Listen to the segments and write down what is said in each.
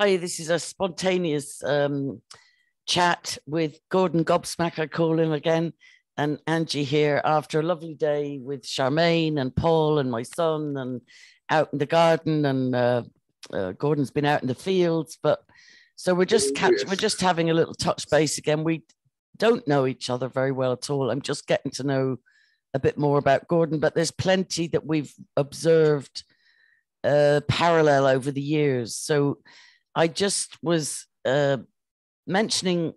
Hi, this is a spontaneous um, chat with Gordon Gobsmack, I call him again, and Angie here after a lovely day with Charmaine and Paul and my son and out in the garden. And uh, uh, Gordon's been out in the fields, but so we're just catch, yes. we're just having a little touch base again. We don't know each other very well at all. I'm just getting to know a bit more about Gordon, but there's plenty that we've observed uh, parallel over the years. So I just was uh, mentioning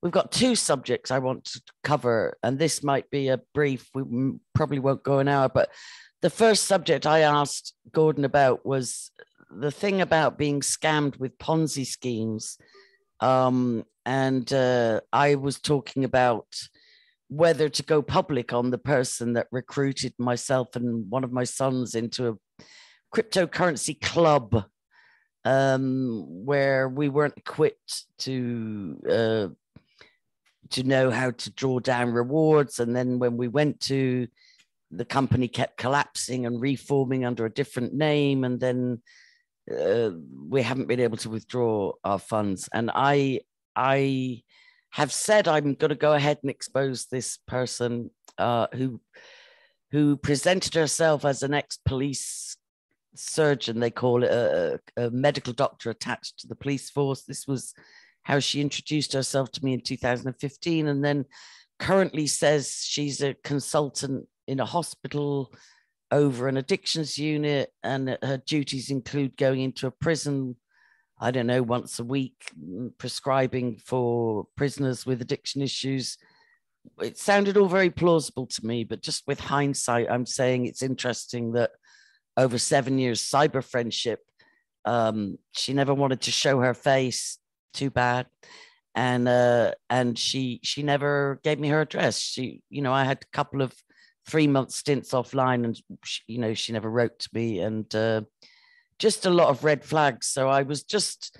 we've got two subjects I want to cover, and this might be a brief. We probably won't go an hour, but the first subject I asked Gordon about was the thing about being scammed with Ponzi schemes. Um, and uh, I was talking about whether to go public on the person that recruited myself and one of my sons into a cryptocurrency club um, where we weren't equipped to uh, to know how to draw down rewards. And then when we went to the company kept collapsing and reforming under a different name, and then uh, we haven't been able to withdraw our funds. And I I have said I'm going to go ahead and expose this person uh, who who presented herself as an ex-police surgeon, they call it a, a, medical doctor attached to the police force. This was how she introduced herself to me in 2015, and then currently says she's a consultant in a hospital over an addictions unit, and her duties include going into a prison. I don't know, once a week, mm, prescribing for prisoners with addiction issues. It sounded all very plausible to me, but just with hindsight, I'm saying it's interesting that over seven years cyber friendship. Um, she never wanted to show her face. Too bad. And uh, and she she never gave me her address. She you know I had a couple of three month stints offline, and she, you know she never wrote to me, and uh, just a lot of red flags. So I was just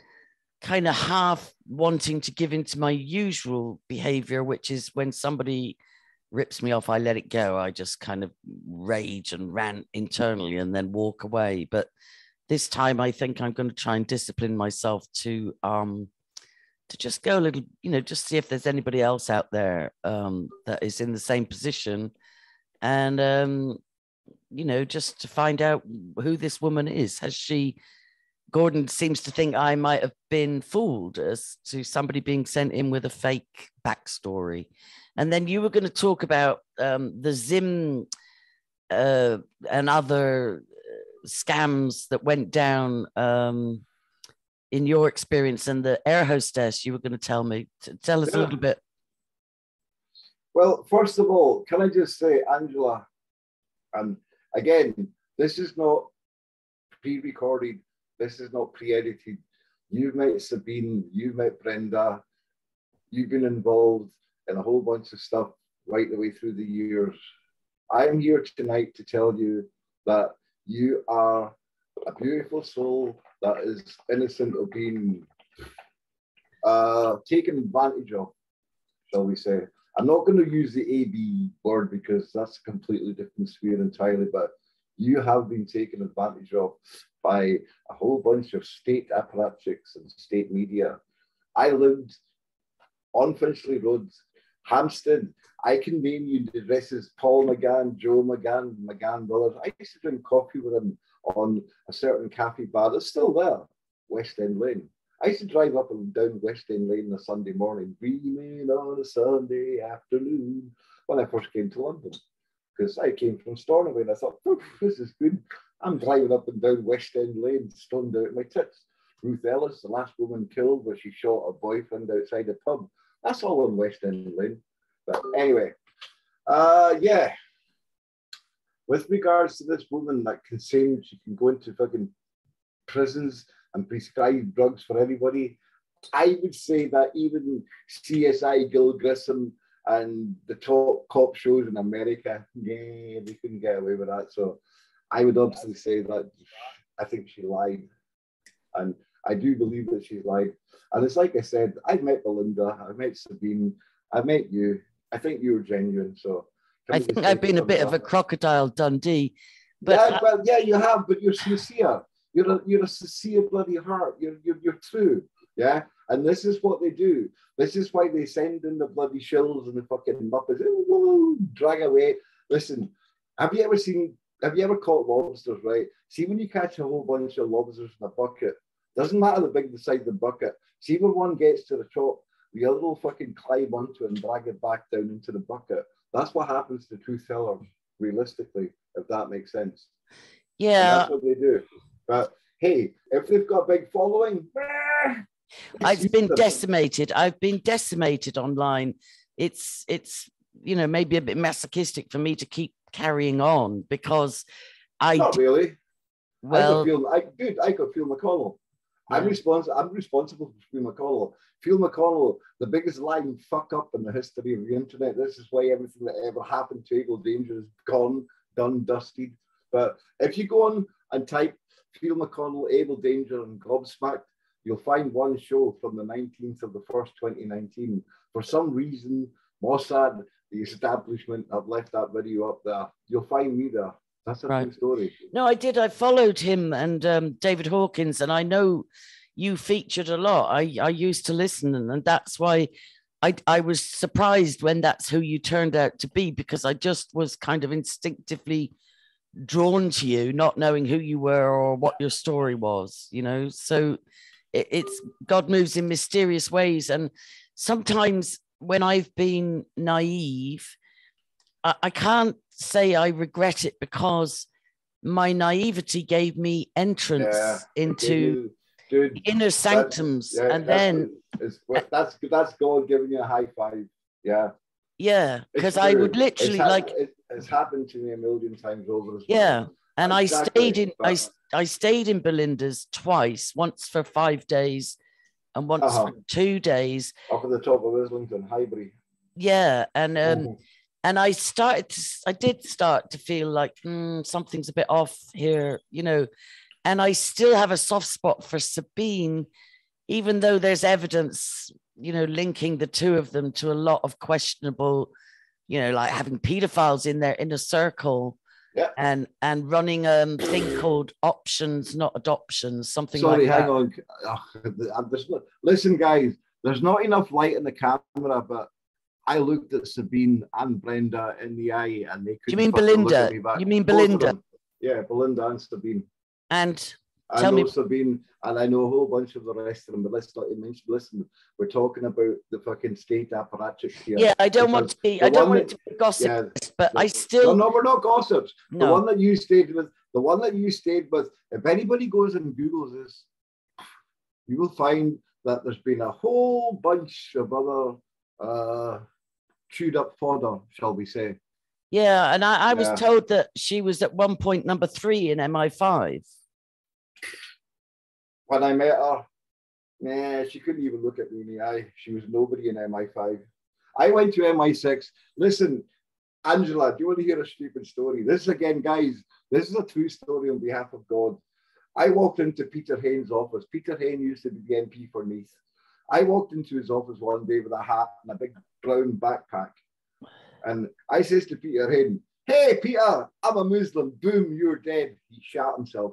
kind of half wanting to give into my usual behavior, which is when somebody rips me off, I let it go. I just kind of rage and rant internally and then walk away. But this time I think I'm going to try and discipline myself to um to just go a little, you know, just see if there's anybody else out there um that is in the same position and um you know, just to find out who this woman is. Has she Gordon seems to think I might have been fooled as to somebody being sent in with a fake backstory. And then you were going to talk about um, the Zim uh, and other uh, scams that went down um, in your experience and the air hostess you were going to tell me. Tell us yeah. a little bit. Well, first of all, can I just say, Angela, and again, this is not pre recorded, this is not pre edited. You've met Sabine, you've met Brenda, you've been involved and a whole bunch of stuff right the way through the years. I am here tonight to tell you that you are a beautiful soul that is innocent of being uh, taken advantage of, shall we say. I'm not going to use the AB word because that's a completely different sphere entirely, but you have been taken advantage of by a whole bunch of state apparatchiks and state media. I lived on Finchley Road Hampstead, I can name you the addresses Paul McGann, Joe McGann, McGann Brothers. I used to drink coffee with him on a certain cafe bar that's still there, West End Lane. I used to drive up and down West End Lane on a Sunday morning, dreaming on a Sunday afternoon when I first came to London. Because I came from Stornoway and I thought, this is good. I'm driving up and down West End Lane, stoned out my tits. Ruth Ellis, the last woman killed where she shot a boyfriend outside a pub. That's all in West End Lane. But anyway, uh, yeah. With regards to this woman that can say she can go into fucking prisons and prescribe drugs for everybody, I would say that even CSI Gil Grissom and the top cop shows in America, yeah, they couldn't get away with that. So I would obviously say that I think she lied. And I do believe that she's lied. And it's like I said, I've met Belinda, I've met Sabine, I've met you. I think you were genuine. So I think I've been a bit of a crocodile Dundee. But yeah, well, yeah, you have, but you're sincere. You're a you're a sincere bloody heart. You're you're, you're true. Yeah. And this is what they do. This is why they send in the bloody shills and the fucking muppets. Drag away. Listen, have you ever seen have you ever caught lobsters, right? See when you catch a whole bunch of lobsters in a bucket, doesn't matter the big the size of the bucket. See when one gets to the top, the other will fucking climb onto it and drag it back down into the bucket. That's what happens to truth tellers, realistically, if that makes sense. Yeah. And that's what they do. But hey, if they've got a big following, I've been decimated. I've been decimated online. It's it's you know maybe a bit masochistic for me to keep carrying on because I not really. Well, I could feel I dude, I got Phil McConnell. I'm responsible. I'm responsible for Phil McConnell. Phil McConnell, the biggest lying fuck up in the history of the internet. This is why everything that ever happened to Abel Danger is gone, done, dusted. But if you go on and type Phil McConnell, Abel Danger, and Gobsmacked, you'll find one show from the 19th of the 1st, 2019. For some reason, Mossad, the establishment, have left that video up there. You'll find me there. That's a right. true story. No, I did. I followed him and um, David Hawkins, and I know you featured a lot. I, I used to listen, and that's why I, I was surprised when that's who you turned out to be because I just was kind of instinctively drawn to you, not knowing who you were or what your story was, you know. So it, it's God moves in mysterious ways. And sometimes when I've been naive, I, I can't say I regret it because my naivety gave me entrance yeah, into dude, inner sanctums. Yeah, and then that's that's God giving you a high five. Yeah. Yeah, because I would literally it's like it, it's happened to me a million times over. yeah, and exactly. I stayed in I I stayed in Belinda's twice, once for five days, and once uh-huh. for two days. Up at the top of Islington, Highbury. Yeah, and um, mm. And I started. To, I did start to feel like mm, something's a bit off here, you know, and I still have a soft spot for Sabine, even though there's evidence, you know, linking the two of them to a lot of questionable, you know, like having pedophiles in their inner circle. Yeah. And and running a um, thing called options, not adoptions, something Sorry, like hang on. Listen, guys, there's not enough light in the camera, but I looked at Sabine and Brenda in the eye, and they could. You mean Belinda? You mean Belinda? Yeah, Belinda and Sabine. And I know me... Sabine, and I know a whole bunch of the rest of them, but let's not mention. Listen, we're talking about the fucking state apparatus here. Yeah, I don't want to be. I don't want that, to be gossip, yeah, but the, I still. No, no, we're not gossips. No. The one that you stayed with, the one that you stayed with. If anybody goes and googles this, you will find that there's been a whole bunch of other uh, chewed up fodder, shall we say? Yeah, and I, I was yeah. told that she was at one point number three in MI5 when I met her, man, she couldn't even look at me in the eye. She was nobody in MI5. I went to MI6. Listen, Angela, do you want to hear a stupid story? This is again, guys, this is a true story on behalf of God. I walked into Peter Hain's office. Peter Hain used to be the MP for Neath. I walked into his office one day with a hat and a big brown backpack. And I says to Peter Hayden, Hey, Peter, I'm a Muslim. Boom, you're dead. He shot himself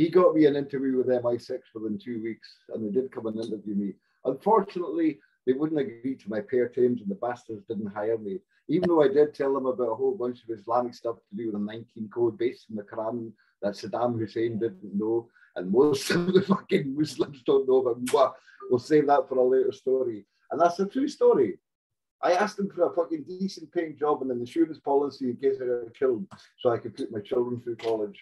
he got me an interview with MI6 within two weeks, and they did come and interview me. Unfortunately, they wouldn't agree to my pair terms, and the bastards didn't hire me. Even though I did tell them about a whole bunch of Islamic stuff to do with the 19 code based in the Quran that Saddam Hussein didn't know, and most of the fucking Muslims don't know about. We'll save that for a later story. And that's a true story. I asked them for a fucking decent paying job and an insurance policy in case I got killed so I could put my children through college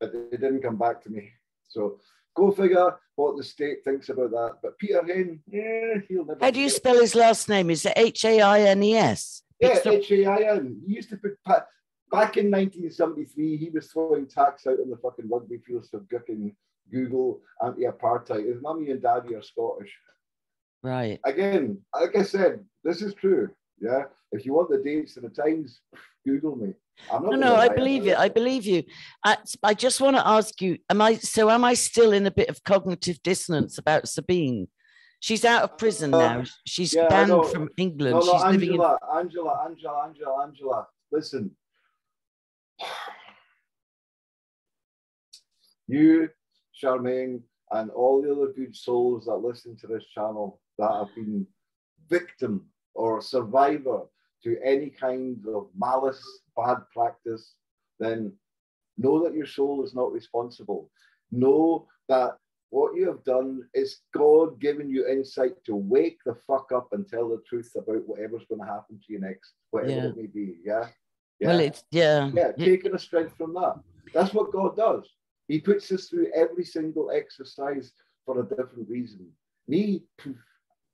but they didn't come back to me. So go figure what the state thinks about that. But Peter Hain, yeah, he'll never. How do you spell his last name? Is it H A I N E S? Yeah, H A I N. He used to put back in 1973. He was throwing tax out on the fucking rugby fields for fucking Google anti-apartheid. His mummy and daddy are Scottish. Right. Again, like I said, this is true. Yeah. If you want the dates and the times, Google me. no, no, I believe you. I believe you. I, I just want to ask you: Am I so? Am I still in a bit of cognitive dissonance about Sabine? She's out of prison uh, now. She's yeah, banned from England. No, no, She's Angela, living in... Angela, Angela, Angela, Angela. Listen, you Charmaine, and all the other good souls that listen to this channel that have been victim or survivor to any kind of malice, bad practice, then know that your soul is not responsible. Know that what you have done is God giving you insight to wake the fuck up and tell the truth about whatever's going to happen to you next, whatever yeah. it may be. Yeah. yeah. Well, it's yeah. Yeah, taking a strength from that. That's what God does. He puts us through every single exercise for a different reason. Me,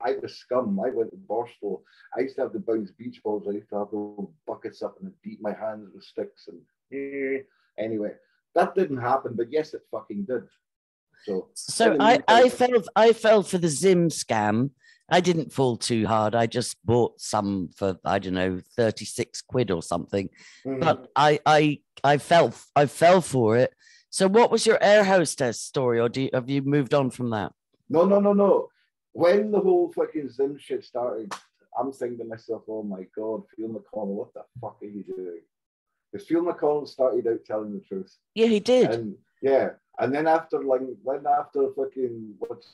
I was scum. I went to Borstal. I used to have the bounce beach balls. I used to have the buckets up and beat my hands with sticks. And eh. anyway, that didn't happen. But yes, it fucking did. So, so I, I fell I fell for the Zim scam. I didn't fall too hard. I just bought some for I don't know thirty six quid or something. Mm-hmm. But I I I fell I fell for it. So what was your air hostess story, or do you, have you moved on from that? No, no, no, no. When the whole fucking Zim shit started, I'm thinking to myself, oh my god, Phil McConnell, what the fuck are you doing? Because Phil McConnell started out telling the truth. Yeah, he did. And yeah, and then after like then after fucking what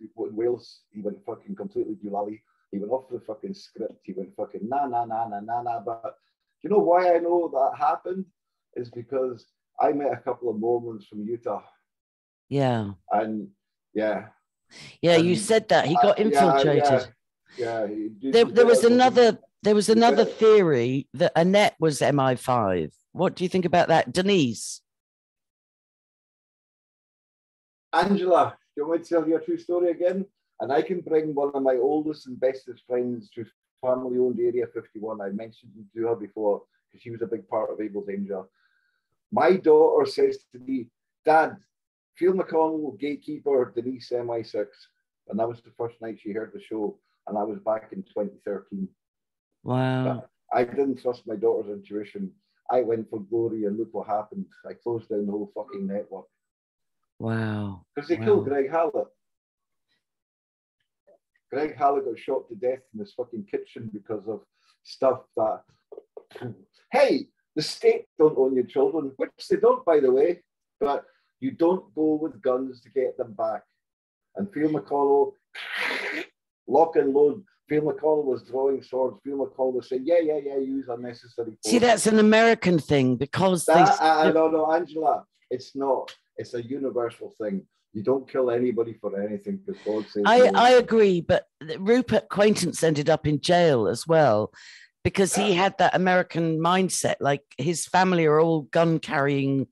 in Wales, he went fucking completely doolally. He went off the fucking script. He went fucking na na na na na na. But you know why I know that happened? Is because I met a couple of Mormons from Utah. Yeah. And yeah. Yeah, and, you said that he got infiltrated. Yeah, yeah, yeah there, there was another there was another theory that Annette was MI5. What do you think about that, Denise? Angela, do you want me to tell you a true story again? And I can bring one of my oldest and bestest friends to family owned Area 51. I mentioned to her before because she was a big part of Abel Danger. My daughter says to me, Dad, Phil McConnell, gatekeeper, Denise MI6. And that was the first night she heard the show. And I was back in 2013. Wow. I didn't trust my daughter's intuition. I went for glory and look what happened. I closed down the whole fucking network. Wow. Because they wow. killed Greg Hallett. Greg Hallett got shot to death in his fucking kitchen because of stuff that, hey, the state don't own your children, which they don't, by the way, but you don't go with guns to get them back. And Phil McConnell, lock and load. Phil McConnell was drawing swords. Phil McConnell was saying, "Yeah, yeah, yeah, use unnecessary." Force. See, that's an American thing because that, uh, they... I, I don't know, Angela. It's not. It's a universal thing. You don't kill anybody for anything because God says. I, no. I agree, but Rupert Quaintance ended up in jail as well because he had that American mindset. Like his family are all gun carrying,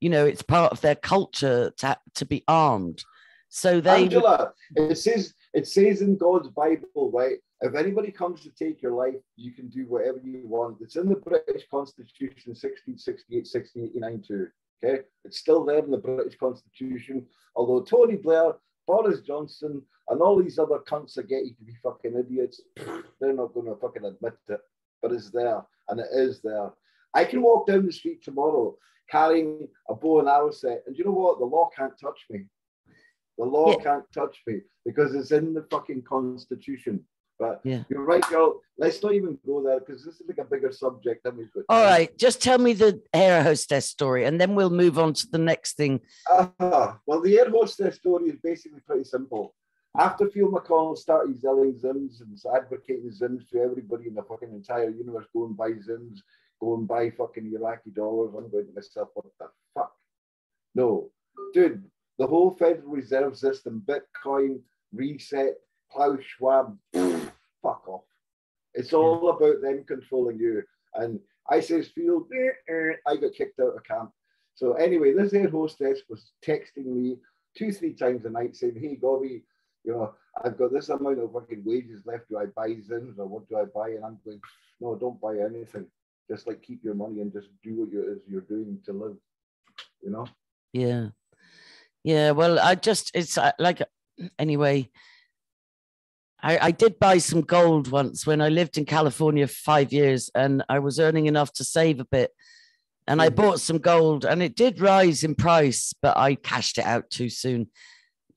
you know, it's part of their culture to, to be armed. So they. Angela, it says it says in God's Bible, right? If anybody comes to take your life, you can do whatever you want. It's in the British Constitution, 1668, 1689 too. Okay, it's still there in the British Constitution. Although Tony Blair, Boris Johnson, and all these other cunts are getting to be fucking idiots, they're not going to fucking admit it. But it's there, and it is there. I can walk down the street tomorrow carrying a bow and arrow set, and you know what? The law can't touch me. The law yeah. can't touch me because it's in the fucking Constitution. But yeah. you're right, girl. Let's not even go there because this is like a bigger subject than we've got. All right, just tell me the air hostess story, and then we'll move on to the next thing. Uh, well, the air hostess story is basically pretty simple. After Phil McConnell started selling Zims and advocating Zims to everybody in the fucking entire universe, go and buy Zims, go and buy fucking Iraqi dollars, I'm going to myself, what the fuck? No, dude, the whole Federal Reserve System, Bitcoin, reset, Klaus Schwab, fuck off. It's all about them controlling you. And I says, Phil, I got kicked out of camp. So anyway, this air hostess was texting me two, three times a night saying, hey, Gobby, you know, I've got this amount of fucking wages left. Do I buy Zims or what do I buy? And I'm going, no, don't buy anything. Just like keep your money and just do what you is you're doing to live. You know? Yeah. Yeah. Well, I just it's uh, like anyway. I, I did buy some gold once when I lived in California for five years and I was earning enough to save a bit. And I mm-hmm. bought some gold and it did rise in price, but I cashed it out too soon.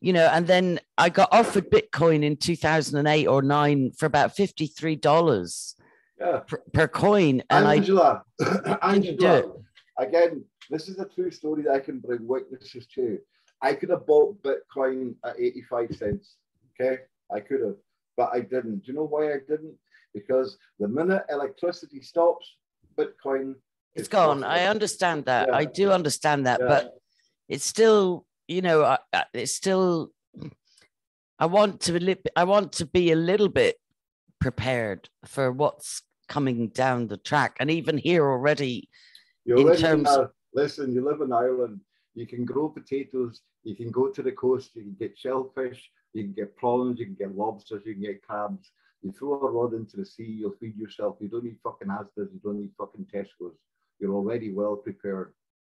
You know, and then I got offered Bitcoin in 2008 or nine for about $53 yeah. per, per coin. And Angela, I, Angela, again, this is a true story that I can bring witnesses to. I could have bought Bitcoin at 85 cents. Okay, I could have, but I didn't. Do you know why I didn't? Because the minute electricity stops, Bitcoin it's gone. I understand that. Yeah. I do understand that, yeah. but it's still, you know, it's still. I want to li- I want to be a little bit prepared for what's coming down the track, and even here already. You're in terms. In, uh, listen, you live in Ireland. You can grow potatoes. You can go to the coast. You can get shellfish. You can get prawns. You can get lobsters. You can get crabs. You throw a rod into the sea. You'll feed yourself. You don't need fucking Asda's. You don't need fucking Tesco's. You're already well prepared.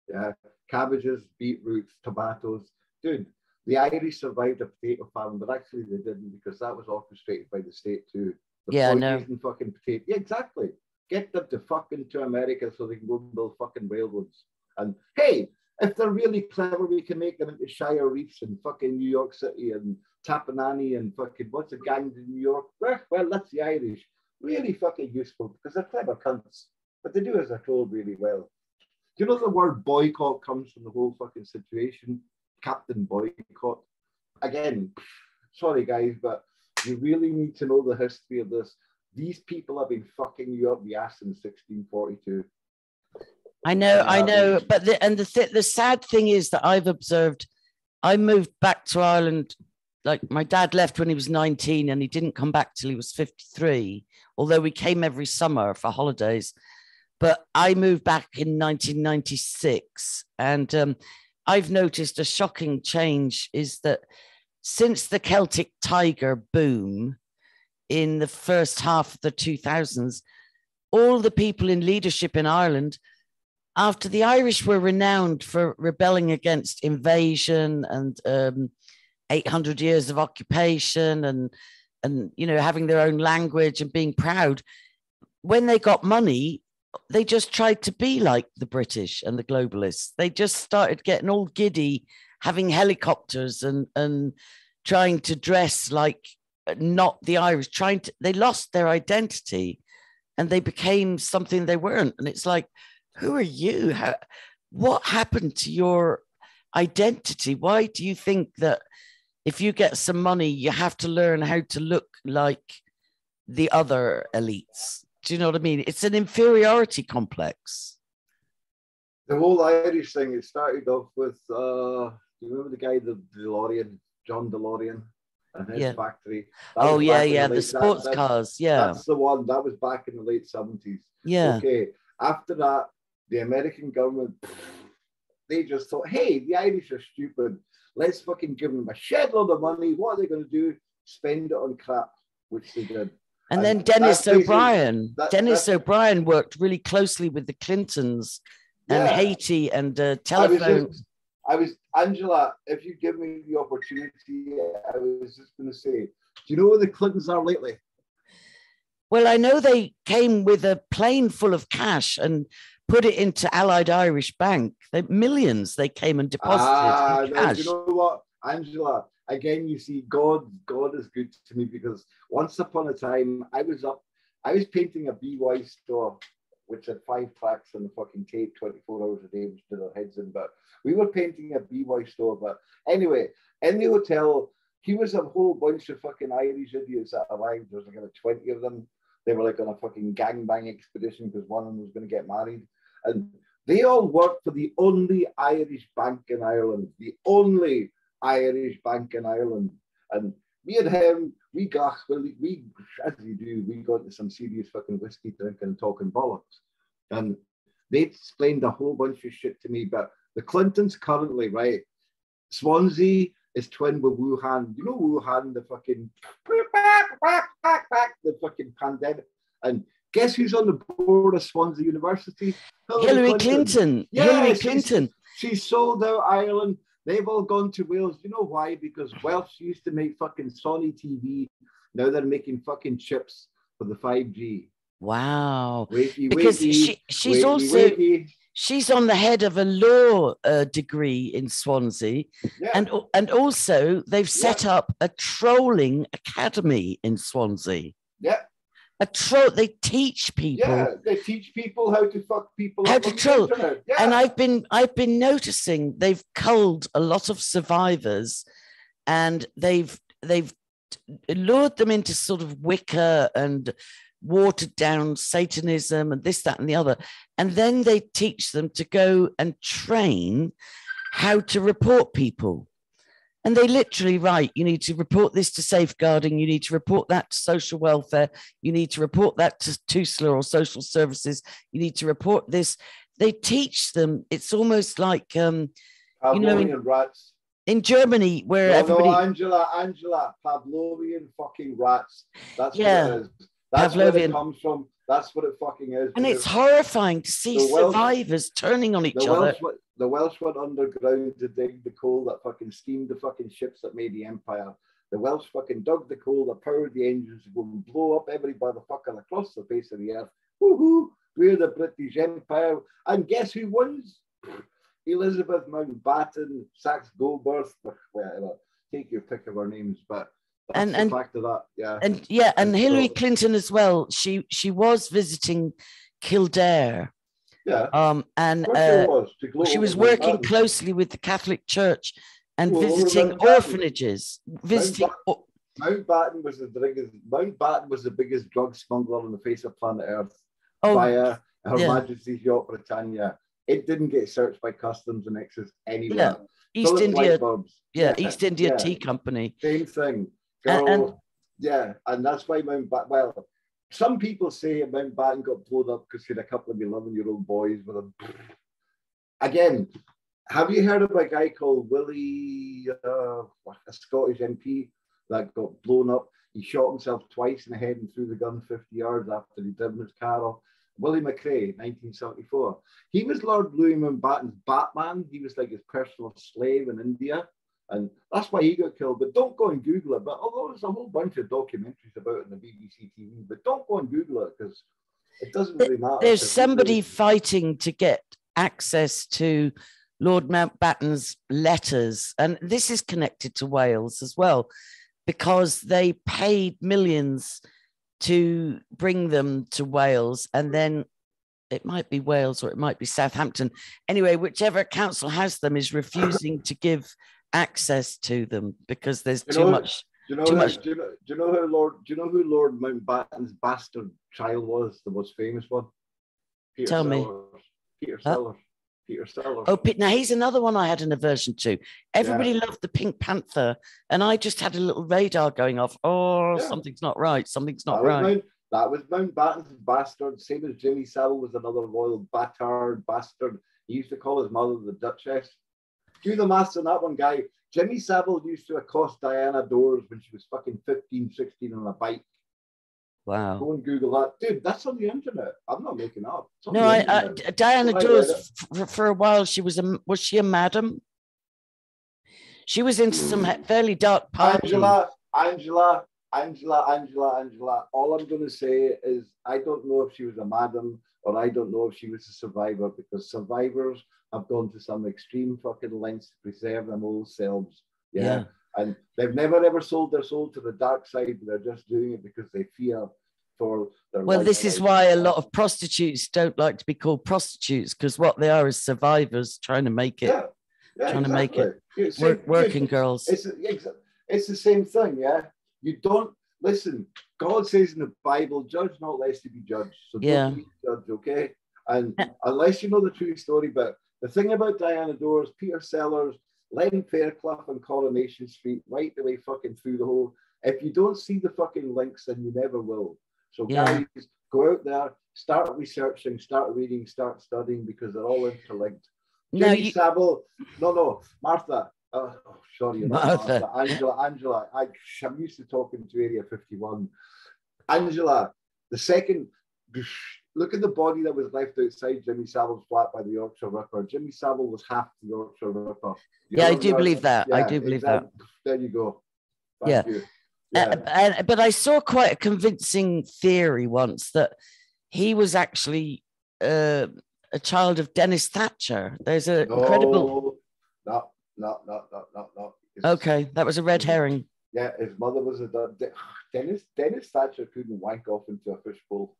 Yeah, cabbages, beetroots, tomatoes. Dude, the Irish survived a potato famine, but actually they didn't because that was orchestrated by the state too. The yeah, no. fucking potato. Yeah, exactly. Get them to fucking to America so they can go build fucking railroads. And hey, if they're really clever, we can make them into Shire Reefs and fucking New York City and Tapanani and fucking what's a gang in New York? Well, well, that's the Irish. Really fucking useful because they're clever cunts but they do as they're told really well. Do you know the word boycott comes from the whole fucking situation? Captain Boycott. Again, sorry guys, but you really need to know the history of this. These people have been fucking you up the ass since 1642. I know, I know, but the, and the th- the sad thing is that I've observed. I moved back to Ireland. Like my dad left when he was 19, and he didn't come back till he was 53. Although we came every summer for holidays, but I moved back in 1996, and um, I've noticed a shocking change is that since the Celtic Tiger boom in the first half of the 2000s, all the people in leadership in Ireland, after the Irish were renowned for rebelling against invasion and um, 800 years of occupation and and you know having their own language and being proud when they got money they just tried to be like the British and the globalists. They just started getting all giddy, having helicopters and and trying to dress like uh, not the Irish. Trying to they lost their identity, and they became something they weren't. And it's like, who are you? How, what happened to your identity? Why do you think that if you get some money, you have to learn how to look like the other elites? Do you know what I mean? It's an inferiority complex. The whole Irish thing, it started off with, uh, do you remember the guy, the DeLorean, John DeLorean? and his yeah. factory. That oh yeah, yeah, the, late, sports that, cars. Yeah, that's the one. That was back in the late seventies. Yeah. Okay. After that, the American government, they just thought, hey, the Irish are stupid. Let's fucking give them a shed load of money. What are they going to do? Spend it on crap, which they did. And, then Dennis O'Brien. That, Denis O'Brien worked really closely with the Clintons and yeah. Haiti and uh, telephone. I was, just, I was, Angela. If you give me the opportunity, I was just going to say, do you know where the Clintons are lately? Well, I know they came with a plane full of cash and put it into Allied Irish Bank. They, millions they came and deposited. Ah, no, you know what, Angela? Again, you see, God, God is good to me because once upon a time I was up, I was painting a BY store, which had five tracks and the fucking tape 24 hours a day, which did our heads in. But we were painting a BY store. But anyway, in the hotel, he was a whole bunch of fucking Irish idiots that arrived. There was like a 20 of them. They were like on a fucking gangbang expedition because one of them was going to get married. And they all worked for the only Irish bank in Ireland, the only Irish Bank in Ireland. And me and him, we got, well, we, as you do, we got into some serious fucking whiskey drinking and talking bollocks. And they explained a whole bunch of shit to me. But the Clintons currently, right? Swansea is twin with Wuhan. You know Wuhan, the fucking the fucking pandemic. And guess who's on the board of Swansea University? Hillary, Hillary Clinton. Clinton. Yeah, Hillary Clinton. She, she sold out Ireland They've all gone to Wales. You know why? Because Welsh used to make fucking Sony TV. Now they're making fucking chips for the 5G. Wow. Wakey, because wakey, she, she's wakey, also she's on the head of a law uh, degree in Swansea, yeah. and and also they've set yeah. up a trolling academy in Swansea. Yeah. a troll. They teach people. Yeah, they teach people how to fuck people. How up to troll. Yeah. And I've been I've been noticing they've culled a lot of survivors, and they've they've lured them into sort of Wicca and watered down Satanism and this, that, and the other. And then they teach them to go and train how to report people. And they literally write, you need to report this to safeguarding, you need to report that to social welfare, you need to report that to TUSLA or social services, you need to report this. They teach them, it's almost like um, you know, in- Pavlovian rats. in Germany, where No, everybody, no, Angela, Angela, Pavlovian fucking rats. That's Yeah. what it is. That's where it comes from. That's what it fucking is. and it's horrifying to see Welsh- survivors turning on each the other. Welsh, the Welsh went underground to dig the coal that fucking steamed the fucking ships that made the empire. The Welsh fucking dug the coal that powered the engines to go and blow up every motherfucker across the face of the earth. Woohoo! We're the British Empire. And guess who wins? Elizabeth Mountbatten, Saxe Goldberg, whatever. Take your pick of her names, but that's And- the and- fact of that. Yeah. and yeah, and Hillary so- Clinton as well. She she was visiting Kildare, yeah. um, and uh, she was. She was working closely with the Catholic Church and Well, visiting orphanages, visiting. Mountbatten was the biggest. Mountbatten was the biggest drug smuggler on the face of planet Earth Oh, via Her yeah. Majesty's yacht Britannia. It didn't get searched by customs and excise anywhere. Yeah, East India, Lightbulbs. yeah, East India yeah, Tea Company. Same thing. And- Girl, and- yeah, and that's why Mountbatten. Well, some people say Mountbatten got blown up because he had a couple of 11 year old boys with him. Again, have you heard of a guy called Willie, uh, a Scottish MP that got blown up? He shot himself twice in the head and threw the gun 50 yards after he'd driven his car off. Willie McRae, 1974. He was Lord Louis Mountbatten's Batman. He was like his personal slave in India. And that's why he got killed. But don't go and Google it. But although there's a whole bunch of documentaries about it on the BBC TV, but don't go and Google it because it doesn't really matter. There's somebody fighting to get access to Lord Mountbatten's letters, and this is connected to Wales as well, because they paid millions to bring them to Wales, and then it might be Wales or it might be Southampton. Anyway, whichever council has them is refusing to give access to them because there's You too know, much. Do you know? too who- much- Do you know? Do you know who Lord? Do you know who Lord Mountbatten's bastard child was? The most famous one. Peter Tell me. Sellers. Peter Huh? Sellers. Peter Sellers. Oh, now he's another one I had an aversion to. Everybody loved the Pink Panther, and I just had a little radar going off. Oh, Yeah. something's not right. Something's that not was right. That was Mountbatten's bastard. Same as Jimmy Savile was another royal batard bastard. He used to call his mother the Duchess. Do the maths on that one, guy. Jimmy Savile used to accost Diana Dors when she was fucking 15, 16 on a bike. Wow. Go and Google that. Dude, that's on the internet. I'm not making up. No, I. I Diana I read Dors for, for a while. She was a was she a madam? She was into some fairly dark party. Angela, Angela, Angela, Angela, Angela. All I'm going to say is I don't know if she was a madam or I don't know if she was a survivor because survivors have gone to some extreme fucking lengths to preserve their old selves. Yeah. Yeah. And they've never ever sold their soul to the dark side. They're just doing it because they fear for their Well, this is why a lot of prostitutes don't like to be called prostitutes because what they are is survivors trying to make it. yeah, yeah, trying to make it exactly. Work, working girls. It's it's the same thing, yeah. You don't listen. God says in the Bible, "Judge not, lest you be judged." So Yeah. judged, okay? And unless you know the true story, but the thing about Diana Dors, Peter Sellers, Len Fairclough, and Coronation Street, right the way fucking through the whole. If you don't see the fucking links, then you never will. So Yeah. guys, go out there, start researching, start reading, start studying because they're all interlinked. No, you, Savile. No, no, Martha. Uh, oh, sorry, Martha. Martha. Angela. Angela. I, I'm used to talking to Area 51. Angela, the second. Look at the body that was left outside Jimmy Savile's flat by the Yorkshire Ripper. Jimmy Savile was half the Yorkshire Ripper. You Yeah, I know do believe that. I do believe that. There you go. Thank you. Uh, and, but I saw quite a convincing theory once that he was actually uh, a child of Dennis Thatcher. There's an incredible. No, no, no, no, no, no, no. Okay, that was a red herring. Yeah, his mother was a Dennis. Dennis Thatcher couldn't wank off into a fishbowl.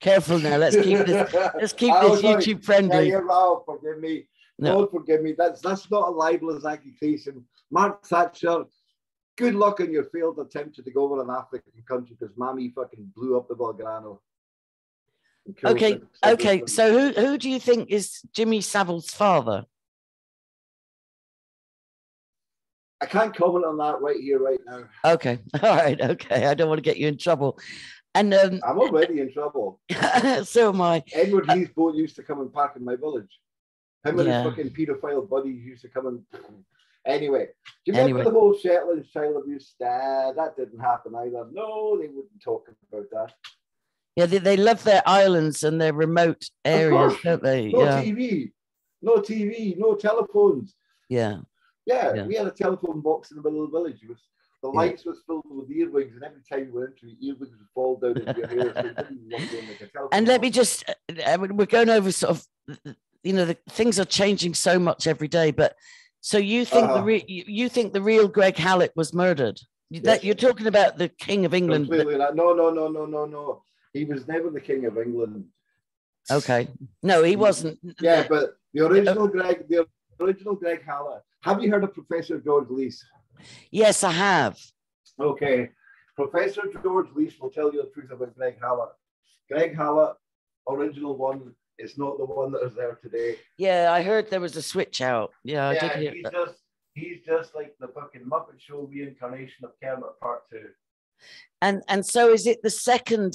Careful now. Let's keep this. Let's keep this YouTube friendly. Yeah, you're wrong. Forgive me. No. God forgive me. That's that's not a libelous accusation. Mark Thatcher, good luck on your failed attempt to go over an African country because Mammy fucking blew up the Belgrano. Okay, okay. So who who do you think is Jimmy Savile's father? I can't comment on that right here, right now. Okay, all right, okay. I don't want to get you in trouble. And um, I'm already in trouble. so am I. Edward Heath's boat used to come and park in my village. Him and yeah. his fucking paedophile buddies used to come and. Anyway, do you remember anyway. the whole Shetland child abuse? Uh, that didn't happen either. No, they wouldn't talk about that. Yeah, they, they love their islands and their remote areas, don't they? No yeah. TV, no TV, no telephones. Yeah. yeah. yeah. we had a telephone box in the middle of the village. It was the yeah. lights were filled with earwigs, and every time you went into it, earwigs would fall down into your hair. So and let me just, I mean, uh, uh, we're going over sort of, you know, the things are changing so much every day. But so you think uh-huh. the ah. re- you think the real Greg Hallett was murdered? Yes. That you're talking about the King of England. Completely no, no, no, no, no, no. He was never the King of England. Okay. No, he wasn't. Yeah, but the uh, original Greg, the original Greg Hallett. Have you heard of Professor George Lees? Yes, I have. Okay. Professor George Lees will tell you the truth about Greg Hallett. Greg Hallett, original one, is not the one that is there today. Yeah, I heard there was a switch out. Yeah, yeah I did hear he's that. just he's just like the fucking Muppet Show reincarnation of Kermit Part Two. And and so is it the second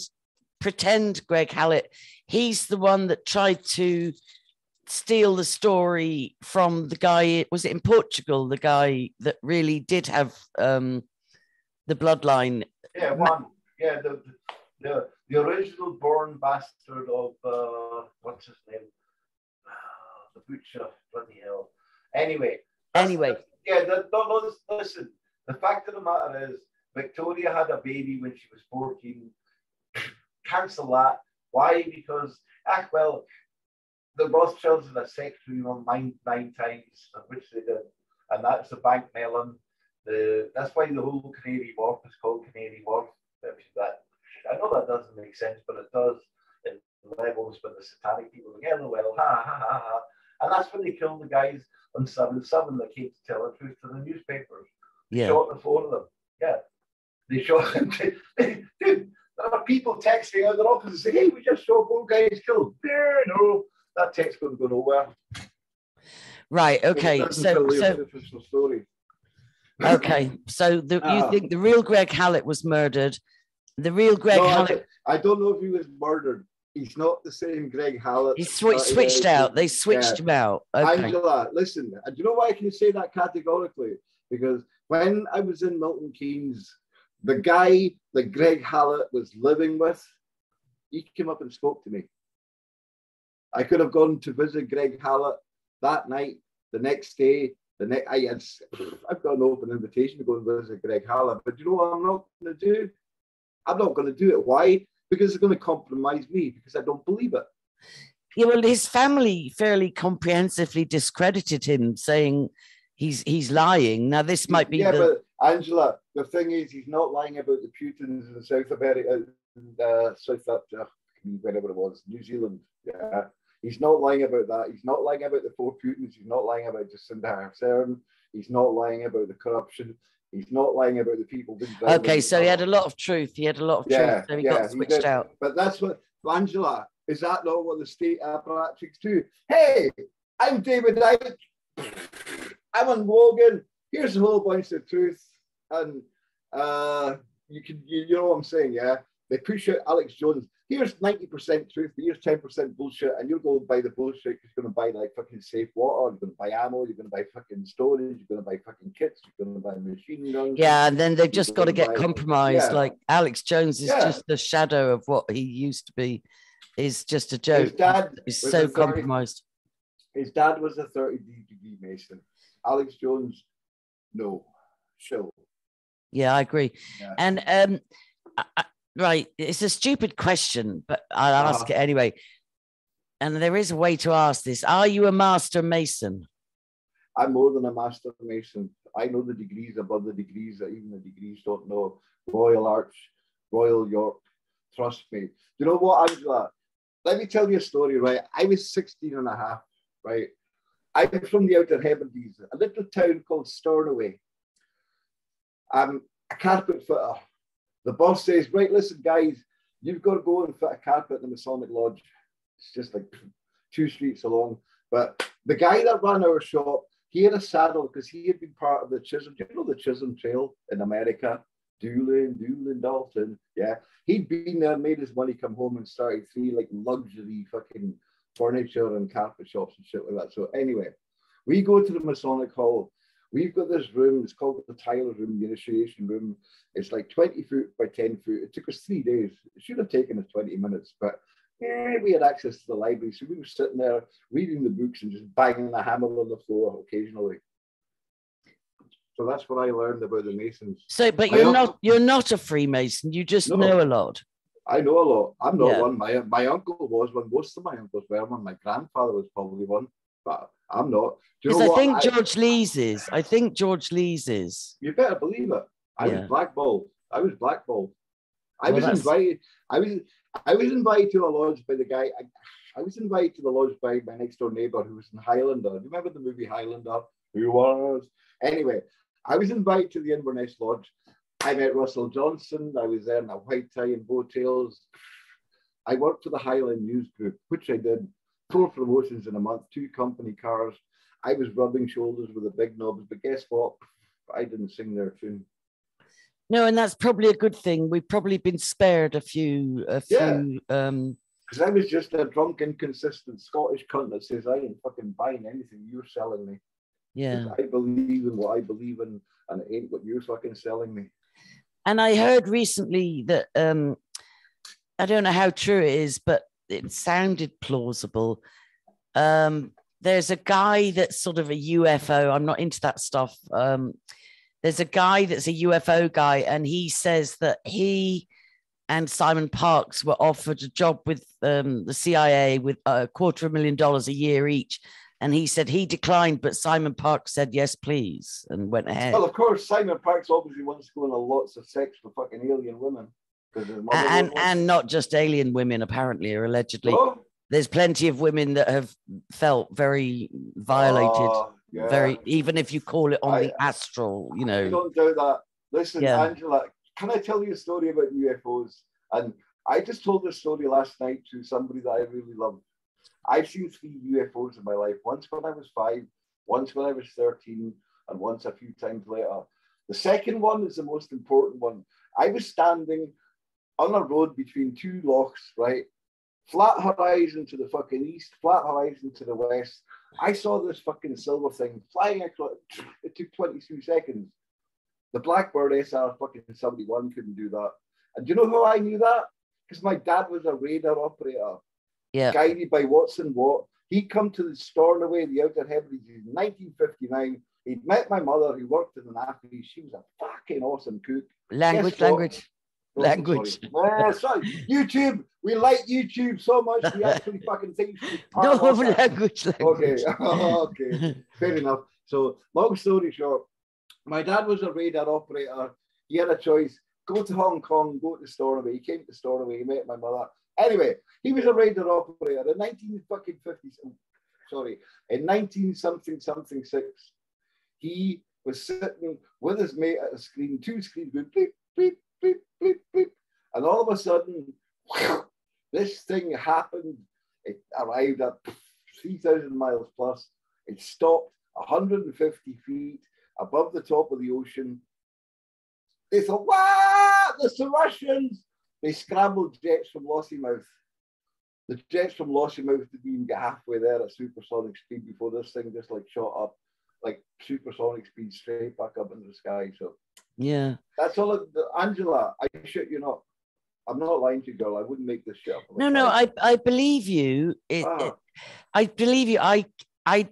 pretend Greg Hallett, he's the one that tried to steal the story from the guy. Was it in Portugal? The guy that really did have um, the bloodline. Yeah, one. Yeah, the the, the original born bastard of uh, what's his name? Uh, the butcher. Bloody hell. Anyway. Anyway. Yeah. The, no, listen. The fact of the matter is, Victoria had a baby when she was fourteen cancel that. Why? Because, ah, well, the Rothschilds had a sex dream nine, nine times, which they did. And that's the bank melon. The, that's why the whole Canary Wharf is called Canary Wharf. That, I know that doesn't make sense, but it does in levels when the satanic people are getting well, ha ha ha ha. And that's when they killed the guys on 7 7 that came to tell the truth to the newspapers. They yeah. shot the four of them. Yeah. They shot them. Dude, there are people texting out their office and saying, hey, we just saw four guys killed. Yeah, no, that text wouldn't go nowhere. Right, okay. So, so story. okay, so the, you uh, think the real Greg Hallett was murdered? The real Greg no, Hallett. I, I, don't know if he was murdered. He's not the same Greg Hallett. He switched, switched out. They switched yeah. him out. Okay. Angela, listen, do you know why I can say that categorically? Because when I was in Milton Keynes the guy that Greg Hallett was living with, he came up and spoke to me. I could have gone to visit Greg Hallett that night, the next day, the next I had I've got an open invitation to go and visit Greg Hallett, but you know what I'm not gonna do? I'm not gonna do it. Why? Because it's gonna compromise me because I don't believe it. Yeah, well, his family fairly comprehensively discredited him, saying he's he's lying. Now this might be yeah, the... but Angela, the thing is, he's not lying about the Putins in South America, uh, South Africa, wherever it was, New Zealand. Yeah, he's not lying about that. He's not lying about the four Putins. He's not lying about Jacinda Ardern. He's not lying about the corruption. He's not lying about the people. Okay, so he had a lot of truth. He had a lot of yeah, truth. So he yeah, got switched out. But that's what Angela. Is that not what the state apparatchiks do? Hey, I'm David Icke. I'm on Wogan. Here's a whole bunch of truth and uh, you can you, you know what I'm saying, yeah? They push out Alex Jones. Here's 90% truth, but here's 10% bullshit, and you're going to buy the bullshit you're going to buy like fucking safe water, you're going to buy ammo, you're going to buy fucking storage, you're going to buy fucking kits, you're going to buy machine guns. Yeah, and then they've just got to get buy, compromised. Yeah. Like Alex Jones is yeah. just the shadow of what he used to be. Is just a joke. His dad is so 30, compromised. His dad was a 30 degree Mason. Alex Jones, no, show. Yeah, I agree. Yeah. And um, I, right, it's a stupid question, but I'll ask uh, it anyway. And there is a way to ask this: Are you a master mason? I'm more than a master mason. I know the degrees above the degrees that even the degrees don't know. Royal Arch, Royal York. Trust me. You know what, Angela? Let me tell you a story, right? I was 16 and a half, right? I'm from the Outer Hebrides, a little town called Stornoway. I'm a carpet fitter. The boss says, right, listen, guys, you've got to go and fit a carpet in the Masonic Lodge. It's just like two streets along. But the guy that ran our shop, he had a saddle because he had been part of the Chisholm, Do you know the Chisholm Trail in America? Doolin, Doolin, Dalton. Yeah. He'd been there, made his money, come home and started three like luxury fucking furniture and carpet shops and shit like that. So anyway, we go to the Masonic Hall. We've got this room, it's called the Tyler Room, the initiation room. It's like 20 foot by 10 foot. It took us three days. It should have taken us 20 minutes, but yeah, we had access to the library. So we were sitting there reading the books and just banging the hammer on the floor occasionally. So that's what I learned about the Masons. So, but you're not you're not a Freemason. You just no, know a lot. I know a lot. I'm not yeah. one. My my uncle was one. Most of my uncles were one. My grandfather was probably one, but I'm not. Because I think I, George Lees is. I think George Lees is. You better believe it. I yeah. was blackballed. I was blackballed. I well, was invited. I was I was invited to a lodge by the guy. I, I was invited to the lodge by my next door neighbor who was in Highlander. Do you remember the movie Highlander? Who was? Anyway, I was invited to the Inverness Lodge. I met Russell Johnston. I was there in a white tie and bowtails. I worked for the Highland News Group, which I did four promotions in a month, two company cars. I was rubbing shoulders with the big knobs, but guess what? I didn't sing their tune. No, and that's probably a good thing. We've probably been spared a few, a few. Yeah. Um, because I was just a drunk, inconsistent Scottish cunt that says I ain't fucking buying anything you're selling me. Yeah. I believe in what I believe in, and it ain't what you're fucking selling me. And I heard recently that um, I don't know how true it is, but it sounded plausible. Um, there's a guy that's sort of a UFO. I'm not into that stuff. Um, there's a guy that's a UFO guy, and he says that he and Simon Parkes were offered a job with um, the CIA with a quarter of a million dollars a year each. And he said he declined, but Simon Parkes said yes, please, and went ahead. Well, of course, Simon Parkes obviously wants to go on lots of sex with fucking alien women. And and not just alien women, apparently, or allegedly. Oh. There's plenty of women that have felt very violated. Oh, yeah. Very, even if you call it on I, the astral, you know. don't do that. Listen, yeah. Angela, can I tell you a story about UFOs? And I just told this story last night to somebody that I really love. I've seen three UFOs in my life. Once when I was five, once when I was 13, and once a few times later. The second one is the most important one. I was standing on a road between two lochs, right? Flat horizon to the fucking east, flat horizon to the west. I saw this fucking silver thing flying across. It took 22 seconds. The Blackbird SR fucking 71 couldn't do that. And do you know how I knew that? Because my dad was a radar operator yeah. guided by Watson Watt. He'd come to the Stornoway, the Outer Hebrides in 1959. He'd met my mother who worked in the NAAFI. She was a fucking awesome cook. Language, language. Language. Sorry. sorry. YouTube. We like YouTube so much. We actually fucking think. No language, language. Okay. okay. Fair enough. So, long story short, my dad was a radar operator. He had a choice: go to Hong Kong, go to Stornoway. He came to Stornoway. He met my mother. Anyway, he was a radar operator in 19 fucking 50s. Sorry, in 19 something something six, he was sitting with his mate at a screen, two screens going beep, beep, beep, beep, beep. And all of a sudden, this thing happened. It arrived at 3,000 miles plus. It stopped 150 feet above the top of the ocean. They thought, what? There's the Russians. They scrambled jets from Lossiemouth. The jets from Lossiemouth didn't even get halfway there at supersonic speed before this thing just like shot up, like supersonic speed straight back up into the sky. So yeah, that's all. It, Angela, I shit you not. I'm not lying to you, girl. I wouldn't make this shit up. No, no, I, I believe you. It, ah. it, I believe you. I, I,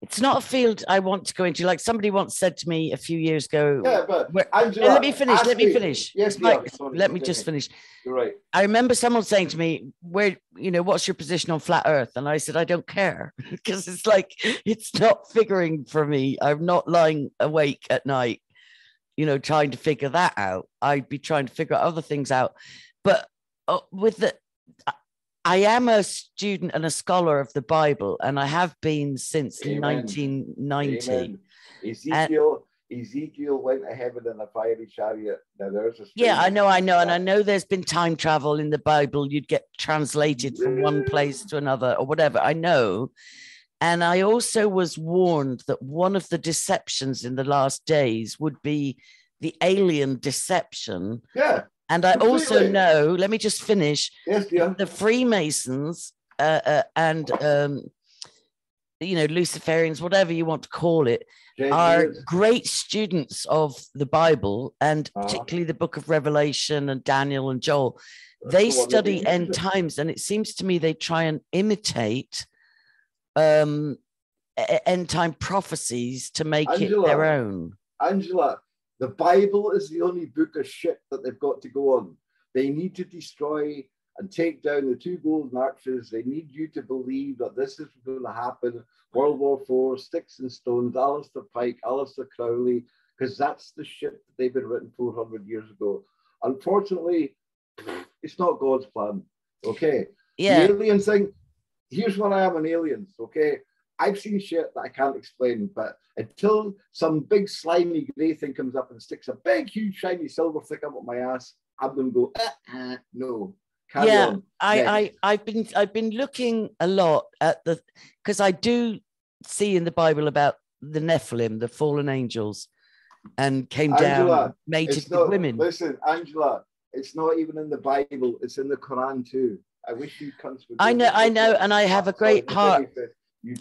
it's not a field I want to go into. Like somebody once said to me a few years ago. Yeah, but where- Angela, let me finish. Let me finish. Yes, Mike, yeah, sorry, let me just finish. You're right. I remember someone saying to me, "Where, you know, what's your position on flat Earth?" And I said, "I don't care because it's like it's not figuring for me. I'm not lying awake at night, you know, trying to figure that out. I'd be trying to figure other things out. But uh, with the, I- am a student and a scholar of the Bible, and I have been since Amen. 1990. Amen. Ezekiel, Ezekiel went to heaven in a fiery chariot. Now there's a Yeah, I know, I know, and I know there's been time travel in the Bible. You'd get translated from one place to another or whatever. I know. And I also was warned that one of the deceptions in the last days would be the alien deception. Yeah, And I also know, let me just finish yes, dear. the Freemasons uh, uh, and, um, you know, Luciferians, whatever you want to call it, are great students of the Bible and Uh-huh. particularly the book of Revelation and Daniel and Joel. That's They the one that study end times, and it seems to me they try and imitate um, end time prophecies to make it their own. Angela, the Bible is the only book of shit that they've got to go on. They need to destroy and take down the two golden arches. They need you to believe that this is going to happen. World War Four, Sticks and Stones, Alistair Pike, Aleister Crowley, because that's the shit that they've been written 400 years ago. Unfortunately, it's not God's plan. Okay. Yeah, The alien thing, here's what I am on aliens, okay? I've seen shit that I can't explain, but until some big slimy grey thing comes up and sticks a big, huge, shiny silver stick up my ass, I'm gonna go, uh, uh, no. Carry Yeah, on. I, Next. I I've been I've been looking a lot at the because I do see in the Bible about the Nephilim, the fallen angels, and came down, Angela, mated with not, women. listen, Angela, it's not even in the Bible, it's in the Quran too. I wish you cunts would. I go know, I know, and I have a great heart.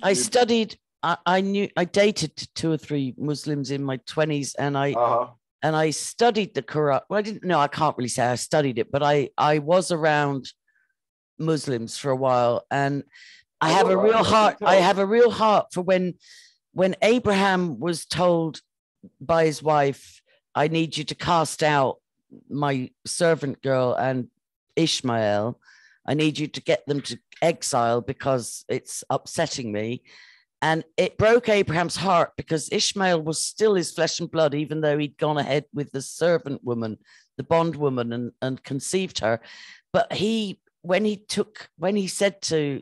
I studied. I, I knew I dated two or three Muslims in my twenties, and I Uh-huh. and I studied the Quran. Well, I didn't know. I can't really say I studied it, but I I was around Muslims for a while, and I I have a I real know, I can heart. I have a real heart for when when Abraham was told by his wife, "I need you to cast out my servant girl and Ishmael. I need you to get them to exile because it's upsetting me." And it broke Abraham's heart because Ishmael was still his flesh and blood, even though he'd gone ahead with the servant woman, the bondwoman, and, and conceived her. But he, when he took, when he said to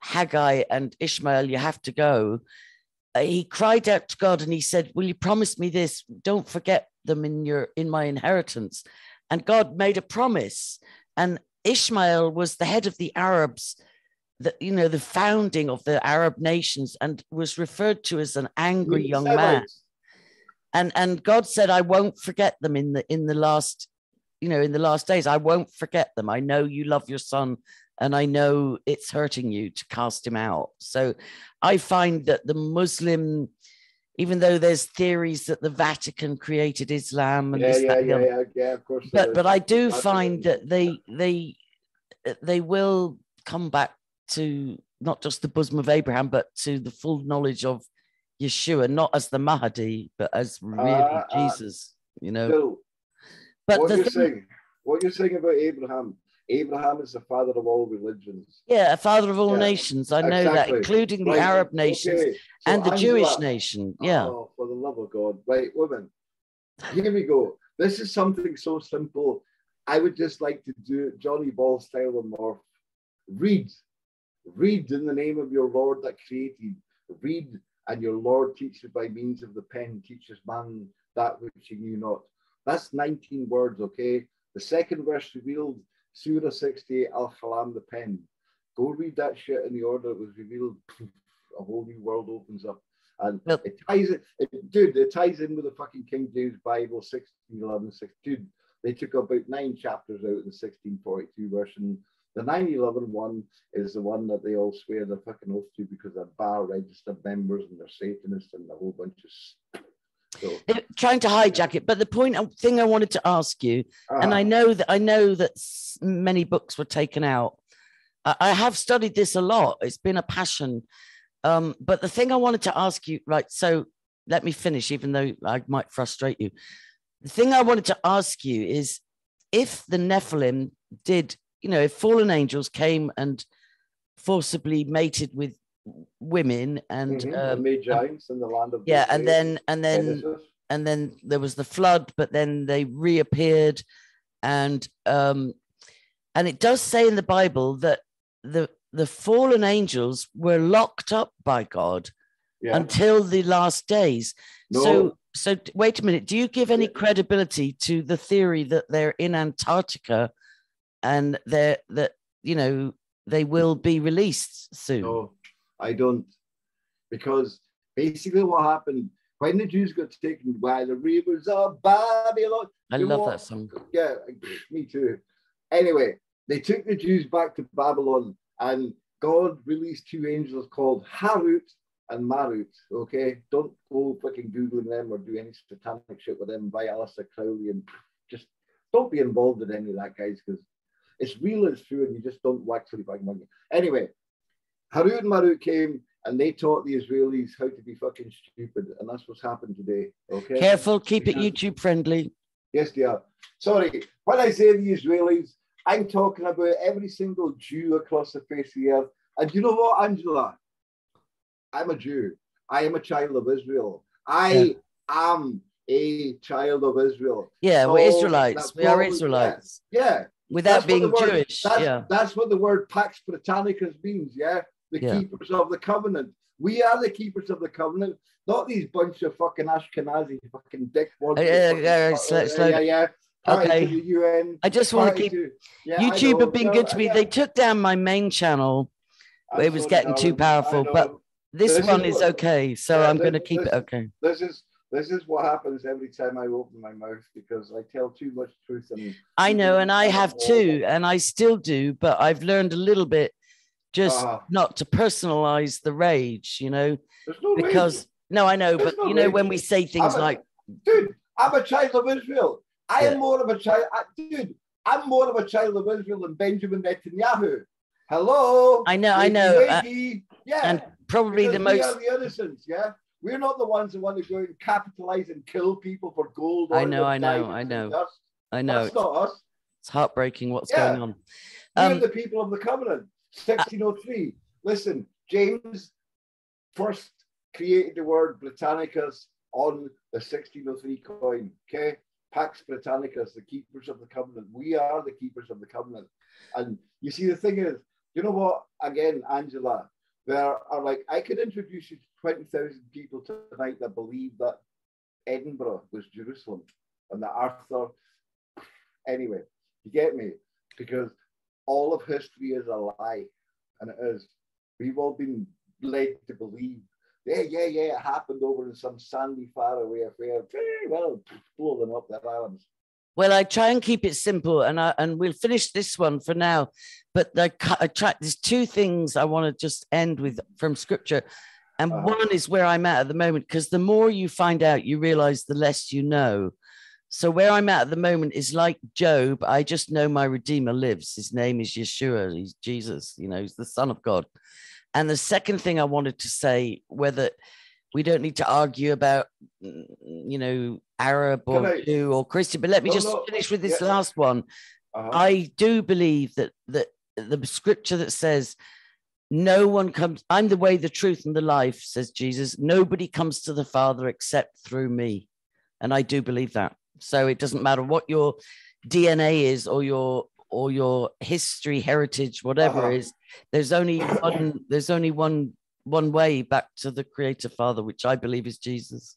Haggai and Ishmael, you have to go, uh, he cried out to God and he said, Will you promise me this? Don't forget them in your in my inheritance. And God made a promise. And Ishmael was the head of the Arabs the you know the founding of the arab nations and was referred to as an angry mm, young man. and and god said i won't forget them in the in the last you know in the last days. I won't forget them. I know you love your son and i know it's hurting you to cast him out. So i find that the muslim even though there's theories that the vatican created islam and Yeah, this, yeah, that, yeah, yeah, yeah, of course. but but I do That's find that they they they will come back to not just the bosom of Abraham, but to the full knowledge of Yeshua, not as the Mahdi, but as really Uh, uh, Jesus. You know, Bill, but what you're thing, saying, what you're saying about Abraham, Abraham is the father of all religions. yeah, father of all Yeah, nations. I know that, exactly. including the Arab nations okay, so and the Jewish nation. Yeah, Oh, for the love of God. Right, woman. Here we go. This is something so simple. I would just like to do Johnny Ball style and more. Read. Read in the name of your Lord that created. Read, and your Lord teaches by means of the pen, teaches man that which he knew not. That's 19 words, okay? The second verse revealed Surah 68, Al Qalam, the pen. Go read that shit in the order it was revealed. A whole new world opens up. And Well- it ties it, it, dude, it ties in with the fucking King James Bible, 1611, 6. Dude, they took about nine chapters out in the 1642 version. The 911 one is the one that they all swear their fucking oath to because they're bar registered members and they're Satanists and a whole bunch of. They're trying to hijack it. But the point uh, thing I wanted to ask you, and ah, I know that I know that many books were taken out. I, I have studied this a lot. It's been a passion, Um, but the thing I wanted to ask you, right? So let me finish, even though I might frustrate you. The thing I wanted to ask you is if the Nephilim did, you know, if fallen angels came and forcibly mated with women and Mhm, um, made giants in the land of yeah, and then and then Genesis. and then there was the flood, but then they reappeared, and um, and it does say in the Bible that the the fallen angels were locked up by God yeah. until the last days. No. So so wait a minute. Do you give any credibility to the theory that they're in Antarctica and they're that you know they will be released soon? No, I don't. Because basically what happened when the Jews got taken by the rivers of Babylon. I love that song. Yeah, me too. Anyway, they took the Jews back to Babylon and God released two angels called Harut and Marut. Okay, don't go fucking googling them or do any satanic shit with them by Aleister Crowley and just don't be involved in any of that, guys, because it's real, it's true, and you just don't wax actually bang money. Anyway, Harut and Marut came and they taught the Israelis how to be fucking stupid, and that's what's happened today. Okay, Careful, keep it YouTube friendly. Yes, they are. Sorry, when I say the Israelis, I'm talking about every single Jew across the face of the earth. And you know what, Angela? I'm a Jew. I am a child of Israel. I am a child of Israel. Yeah, we're Israelites. We are follows- Israelites. Yeah. Without That's being word- Jewish. That's, Yeah. that's what the word Pax Britannicus means, yeah? The Yeah. keepers of the covenant. We are the keepers of the covenant, not these bunch of fucking Ashkenazi fucking dick Uh, yeah, yeah, slow- yeah, yeah. Okay. UN. I just want to keep to- yeah, YouTube know, have been no, good to me. yeah, They took down my main channel. I'm it was getting too powerful, but This This one is what- okay, so yeah, I'm going to this- keep it okay. this is this is what happens every time I open my mouth because I tell too much truth and I know, and I have too, and I still do, but I've learned a little bit just Ah. not to personalize the rage, you know, There's no because rage. no, I know, There's but no you know, rage. when we say things a- like, dude, I'm a child of Israel. I Yeah. am more of a child. I, dude, I'm more of a child of Israel than Benjamin Netanyahu. Hello. I know, I know, uh, yeah. and probably the Because we most, are the innocents, yeah. We're not the ones that want to go and capitalize and kill people for gold. I know, I know, I know. I know, That's not us. it's heartbreaking what's Yeah. going on. We're Um, the people of the covenant. Uh, 1603. Listen, James first created the word Britannicus on the 1603 coin. Okay. Pax Britannicus, the keepers of the covenant. We are the keepers of the covenant. And you see, the thing is, you know what? Again, Angela, there are like, I could introduce you to 20,000 people tonight that believe that Edinburgh was Jerusalem and that Arthur. Anyway, you get me? Because all of history is a lie, and it is. We've all been led to believe, yeah, yeah, yeah, it happened over in some sandy faraway affair. Very well, blow them up, their islands. Well, I try and keep it simple, and I and we'll finish this one for now. But I, I try. There's two things I want to just end with from scripture, and Uh-huh. one is where I'm at at the moment because the more you find out, you realize the less you know. So where I'm at at the moment is like Job. I just know my Redeemer lives. His name is Yeshua. He's Jesus. You know, he's the Son of God. And the second thing I wanted to say, whether we don't need to argue about, mm, you know, Arab or I- Jew or Christian, but let me No, just no, finish with this yeah. last one. Uh-huh. I do believe that that the scripture that says no one comes I'm the way the truth and the life says Jesus nobody comes to the father except through me and I do believe that so it doesn't matter what your DNA is or your or your history heritage whatever Uh-huh. is there's only one there's only one one way back to the creator father which I believe is Jesus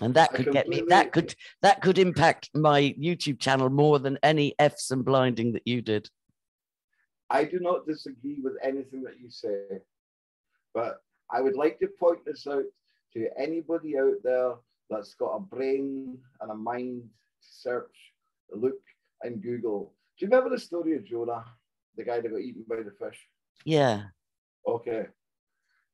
and that could get me that could that could impact my YouTube channel more than any F's and blinding that you did. I do not disagree with anything that you say, but I would like to point this out to anybody out there that's got a brain and a mind to search, look, and Google. Do you remember the story of Jonah, the guy that got eaten by the fish? Yeah. Okay.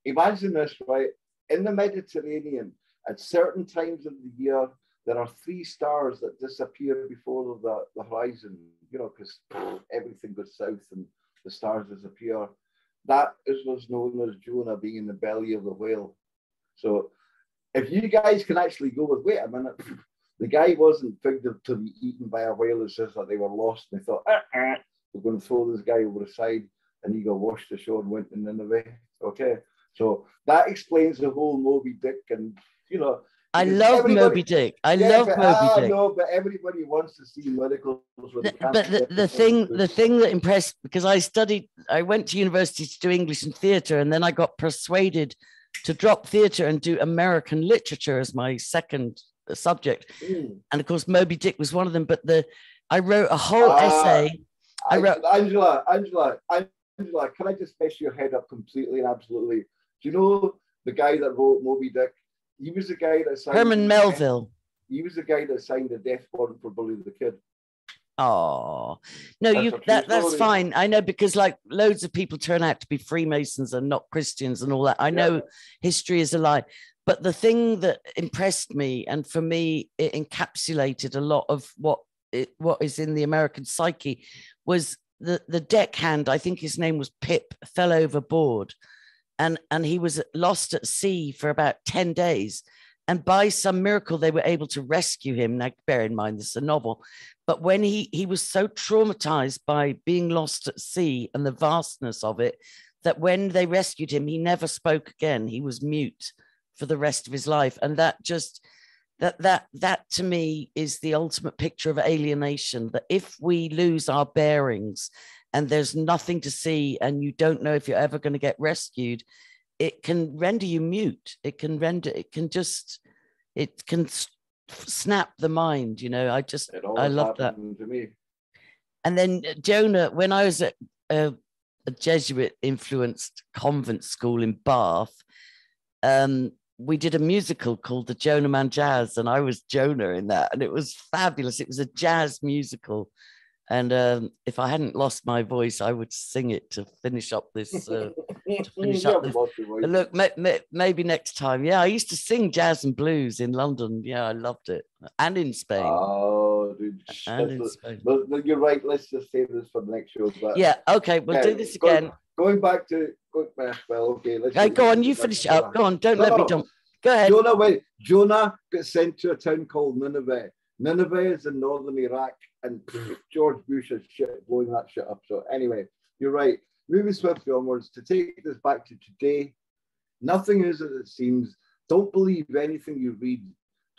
Imagine this, right? In the Mediterranean, at certain times of the year, there are three stars that disappear before the, the horizon, you know, because everything goes south and the stars disappear. that is what's known as Jonah being in the belly of the whale. So if you guys can actually go with, wait a minute, the guy wasn't figured to be eaten by a whale. It's just that they were lost and they thought, ah, ah, we're going to throw this guy over the side. And he got washed ashore and went in the Nineveh. Okay. So that explains the whole Moby Dick and, you know, I love Moby Dick. I yeah, love but, Moby ah, Dick. No, but everybody wants to see miracles. The, but the, the thing, the thing that impressed because I studied, I went to university to do English and theatre, and then I got persuaded to drop theatre and do American literature as my second subject. Mm. And of course, Moby Dick was one of them. But the I wrote a whole uh, essay. I wrote Angela, Angela, Angela. Can I just mess your head up completely and absolutely? Do you know the guy that wrote Moby Dick? He was the guy that signed Herman Melville. He was the guy that signed the death warrant for Billy the Kid. Oh no, that's you that that's fine. I know because like loads of people turn out to be Freemasons and not Christians and all that. I know history is a lie. But the thing that impressed me, and for me, it encapsulated a lot of what it, what is in the American psyche, was the the deckhand. I think his name was Pip. Fell overboard, and and he was lost at sea for about 10 days and by some miracle they were able to rescue him. Now bear in mind this is a novel but when he he was so traumatized by being lost at sea and the vastness of it that when they rescued him he never spoke again. He was mute for the rest of his life. And that just that that that to me is the ultimate picture of alienation that if we lose our bearings and there's nothing to see and you don't know if you're ever going to get rescued it can render you mute it can render it can just it can snap the mind you know i just i love that to me. and then uh, jonah when i was at a, a jesuit influenced convent school in bath um, we did a musical called the jonah man jazz and i was jonah in that and it was fabulous it was a jazz musical and um, if I hadn't lost my voice, I would sing it to finish up this. Uh, Mm, to finish mm, up this. Look, may, may, maybe next time. Yeah, I used to sing jazz and blues in London. Yeah, I loved it, and in Spain. Oh, dude. And in Spain. But, you're right. Let's just save this for the next show. But yeah, okay, we'll do this again. Going, going back to going well, okay. Let's okay, go on. You finish up. Go on. Don't no, let me jump. Go ahead. Jonah, wait. Jonah got sent to a town called Nineveh. Nineveh is in northern Iraq and George Bush is shit, blowing that shit up. So anyway, you're right. Moving swiftly onwards to take this back to today. Nothing is as it seems. Don't believe anything you read.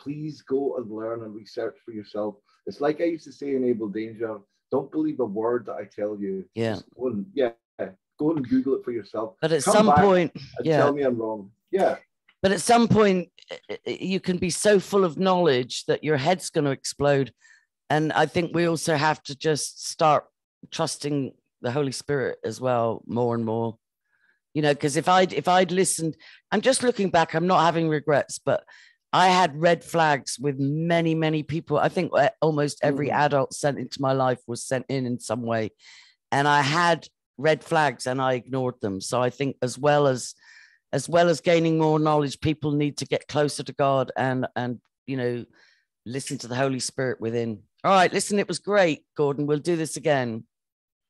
Please go and learn and research for yourself. It's like I used to say in Abel Danger. Don't believe a word that I tell you. Yeah. Go and, yeah. Go and Google it for yourself. But at Come some point, yeah. Tell me I'm wrong. Yeah. But at some point, you can be so full of knowledge that your head's going to explode and I think we also have to just start trusting the Holy Spirit as well more and more. You know, because if I'd if I'd listened, I'm just looking back, I'm not having regrets, but I had red flags with many, many people. I think almost every mm. adult sent into my life was sent in in some way. And I had red flags and I ignored them. So I think as well as as well as gaining more knowledge, people need to get closer to God and and you know listen to the Holy Spirit within. All right, listen, it was great, Gordon. We'll do this again.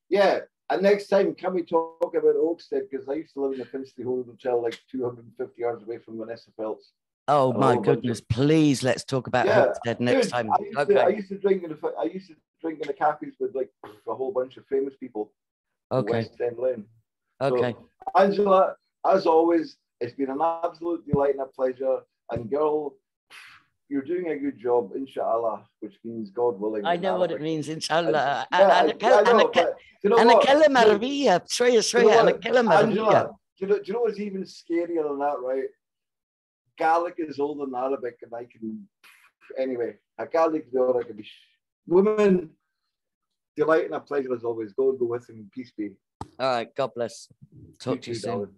Yeah, and next time, can we talk about Oakstead? Because I used to live in the Finchley Hotel, like 250 yards away from Vanessa Phelps. Oh my goodness! Please, let's talk about yeah. Oakstead next Dude, time. I used, okay. to, I used to drink in the I used to drink in the cafes with like a whole bunch of famous people. Okay. West End Lane. Okay. So, Angela, as always, it's been an absolute delight and a pleasure. And girl, you're doing a good job, inshallah, which means God willing. I know what it means, inshallah. And a kalam Arabiya, Shreya Shreya, and a kalam Arabiya. Do you know what's even scarier than that, right? Gaelic is old in Arabic, and I can, anyway, a Gaelic door, I can be. Women, delight and a pleasure as always. Go and go with him. Peace be. All right. God bless. Talk Peace to you soon. Darling.